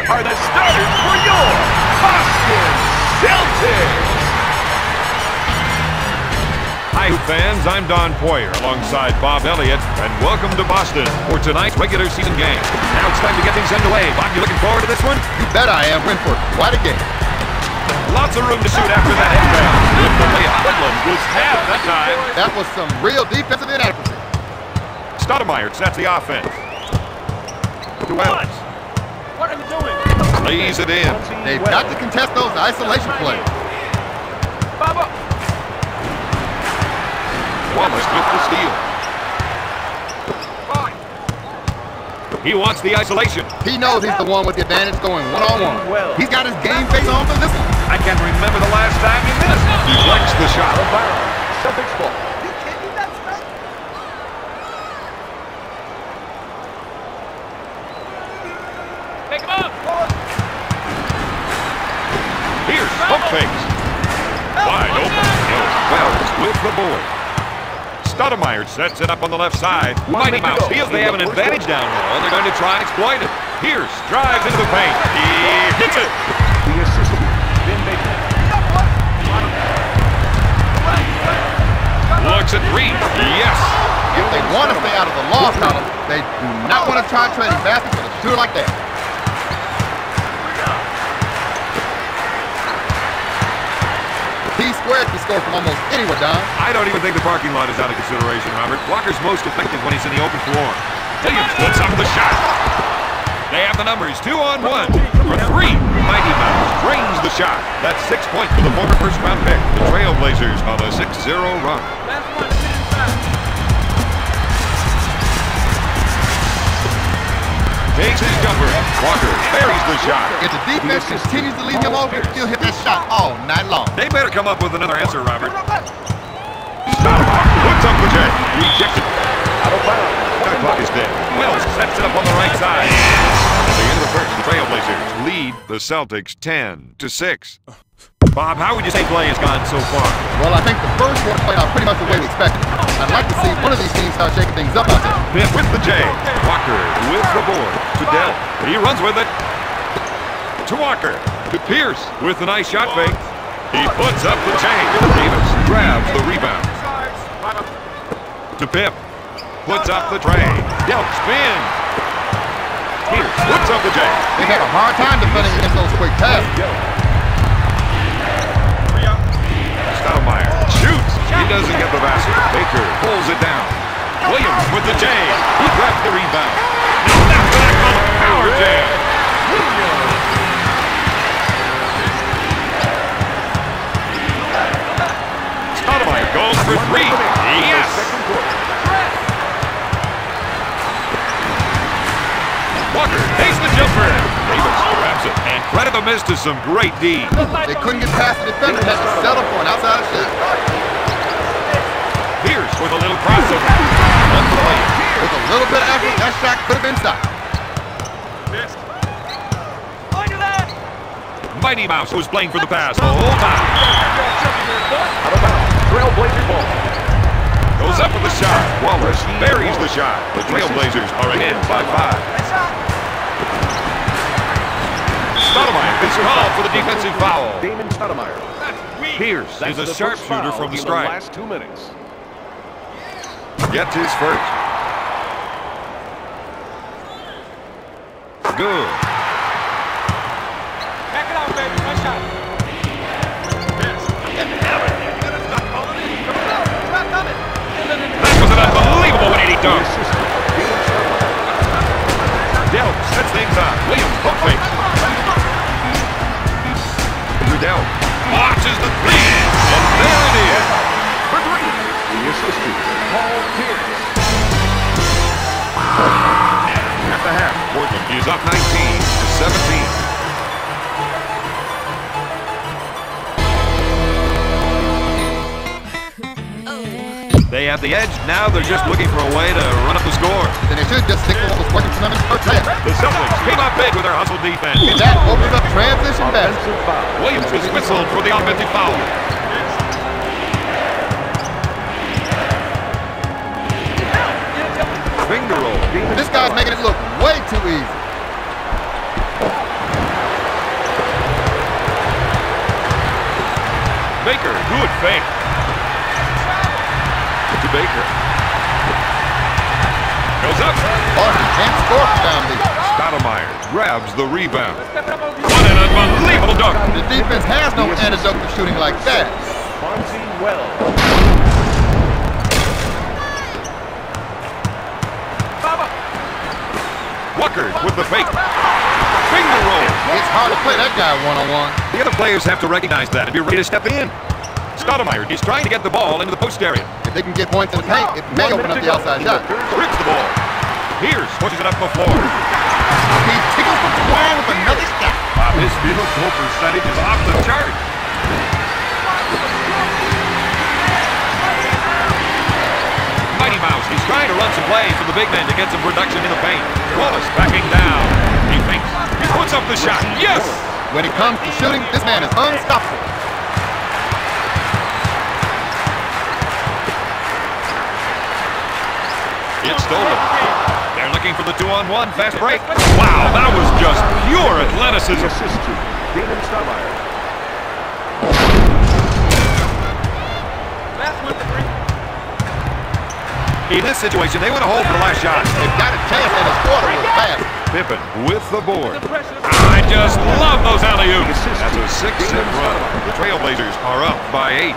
here are the starters for your Boston Celtics. Hi, fans. I'm Don Poier alongside Bob Elliott, and welcome to Boston for tonight's regular season game. Now it's time to get things underway. Bob, you looking forward to this one? You bet I am. Win for quite a game. Lots of room to shoot after that inbound. Good the layup. Woodland was half that time. That was some real defensive inadequacy. Stoudamire sets the offense. To Wells. Lays it in. They've got to contest those isolation plays. Baba. Wallace with the steal. He wants the isolation. He knows he's the one with the advantage going one-on-one. Well. He's got his game face on for this one. I can't remember the last time he missed. Deflects the shot. Celtics ball. Pick him up. Here's pump fakes. Wide open. Wells with the board. Stoudamire sets it up on the left side. Mighty Mouse feels they have an advantage down low, and they're going to try and exploit it. Pierce drives into the paint. He hits it. The. Vin Baker. Looks at three. Yes. If they want to stay out of the loss column, they do not want to try trading with a shooter like that. He squared can score from almost anywhere, Don. I don't even think the parking lot is out of consideration, Robert. Walker's most effective when he's in the open floor. Williams puts up the shot. They have the numbers, two on one. For three, Mighty Mouse drains the shot. That's six points for the former first-round pick. The Trailblazers on a 6-0 run. Takes his jumper. Walker buries the shot. If the defense continues to leave him open, he'll hit that shot all night long. They better come up with another answer, Robert. Stoudamire puts up the J. Rejected. Out of bounds. Shot clock is dead. Wells sets it up on the right side. At the end of the first, the Trailblazers lead the Celtics 10 to 6. Bob, how would you say play has gone so far? Well, I think the first one played out pretty much the way we expected. I'd like to see one of these teams start shaking things up out there. With the J. Walker with the board. To Dell. He runs with it. To Walker. To Pierce with a nice shot fake. He puts up the J. Davis grabs the rebound. To Pip. Puts up the tray. Delk spins. Pierce puts up the J. They've a hard time defending against those quick passes. Stoudamire shoots. He doesn't get the basket. Baker pulls it down. Williams with the J. He grabs the rebound. Now that's what I call a power jam. Stoudamire goes for three. Yes. Walker takes the jumper. Davis grabs it. And credit the miss to some great D. They couldn't get past the defender, had to settle for an outside shot. Pierce with a little crossover. On. With a little bit of effort, that shot could have been stopped. Mighty Mouse was playing for the pass the whole time. Out of bounds. Trailblazer ball. Goes up with the shot. Wallace buries the shot. The Trailblazers are ahead by five. Stoudamire is called for the defensive foul. Damon Stoudamire. Pierce That's is a sharpshooter from the in stripe. last two minutes. Gets his first. Good. Back it out, baby. One shot. That was an unbelievable 180 dunk. Sets things up. Williams pump fakes. Rudell watches the three. And there it is. For three. The assistant, Paul Pierce. At the half, Portland is up 19 to 17. They have the edge. Now they're just looking for a way to run up the score. Then they should just stick to the. The Celtics came up big with their hustle defense. And that opened up transition back. Williams was whistled for the offensive foul. Finger roll. This guy's making it look way too easy. Baker, good fake? Baker. Goes up. Boston can't score deep. Stoudamire grabs the rebound. What an unbelievable dunk. The defense has no antidote for shooting like that. Bonzi Wells. Walker with the fake. Finger roll. It's hard to play that guy one-on-one. The other players have to recognize that and be ready to step in. Stoudamire is trying to get the ball into the post area. If they can get points in the paint, it may open up the outside shot. Rips the ball. Pierce pushes it up the floor. He tickles the wall with another shot. Wow, his field goal percentage is off the chart. Mighty Mouse, he's trying to run some plays for the big man to get some production in the paint. Wallace backing down. He fakes. He puts up the shot. Yes! When it comes to shooting, this man is unstoppable. It's stolen. They're looking for the two-on-one fast break. Wow, that was just pure athleticism. Assist to Damon Stoudamire. In this situation, they want to hold for the last shot. They've got a chance and the quarter was fast. Pippen with the board. I just love those alley-oops. That's a six-set run. The Trailblazers are up by eight.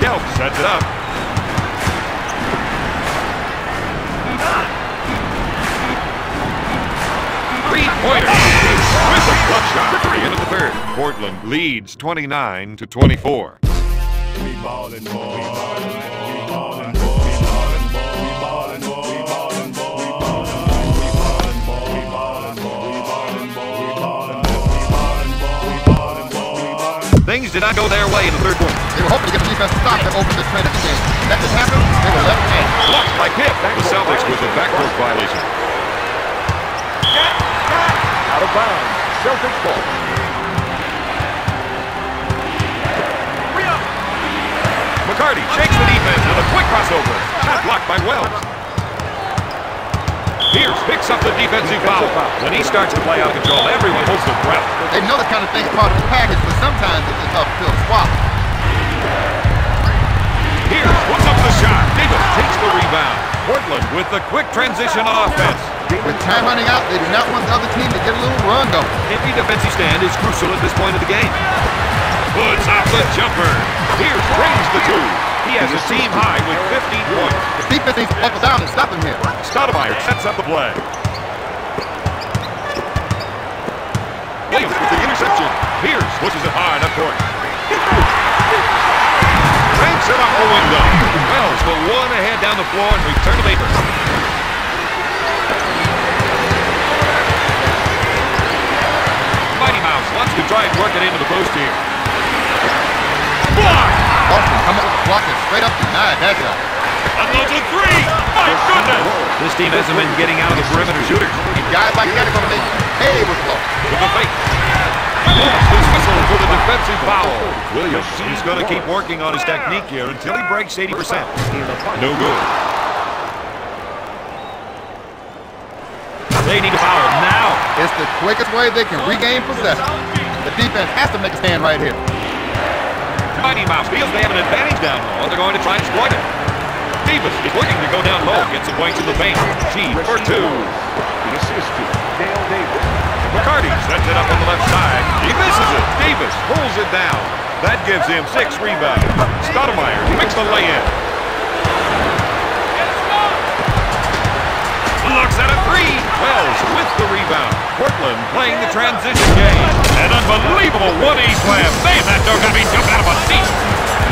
Delk sets it up. Three-pointer. With a clutch shot the end of the third. Portland leads 29 to 24. We ballin'. We ballin', Things did not go their way in the third quarter. They were hoping to get the defense to stop and open the trend of the game. That didn't happen. They were left in. Blocked by Pitt. The Celtics with a backcourt violation. Out of bounds. Celtics ball. McCarty shakes the defense with a quick crossover. Shot blocked by Wells. Pierce picks up the defensive foul. When he starts to play out of control, everyone holds their breath. They know this kind of thing's part of the package, but sometimes it's a tough pill to swallow. Pierce puts up the shot. Davis takes the rebound. Portland with the quick transition offense. With time running out, they do not want the other team to get a little run going. Empty defensive stand is crucial at this point of the game. Puts up the jumper. Pierce brings the two. He has a team high with 15 points. The defense needs to buckle down and stop him here. Stoudamire sets up the play. Williams with the interception. Pierce pushes it hard up court. Cranks it up the window. Wells will one ahead down the floor and return to Baker. Mighty Mouse wants to try and work it into the post here. Block! Boston come up with the straight up denied that shot. Another three! My goodness! This team hasn't been getting out of the perimeter shooter. And guys like that are going to make hay with the ball. with the fake. Lost his whistle for the defensive foul. Williams, he's going to keep working on his technique here until he breaks 80%. No good. They need a foul now. It's the quickest way they can regain possession. The defense has to make a stand right here. Mighty Mouse feels they have an advantage down low, they're going to try and exploit it. Davis is looking to go down low, get some points in the paint. G for two. The assist to Dale Davis. McCarty sets it up on the left side. He misses it. Davis pulls it down. That gives him six rebounds. Stoudamire makes the lay-in. Looks at a three. Wells with the rebound. Portland playing the transition game. An unbelievable 1A slam. Man, that got to be jumping out of a seat.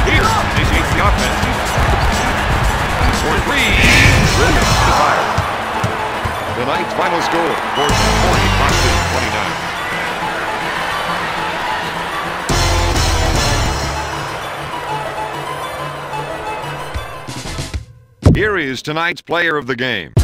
Here initiates the offense. For three. Williams to fire. Tonight's final score, Portland 40, Boston 29. Here is tonight's player of the game.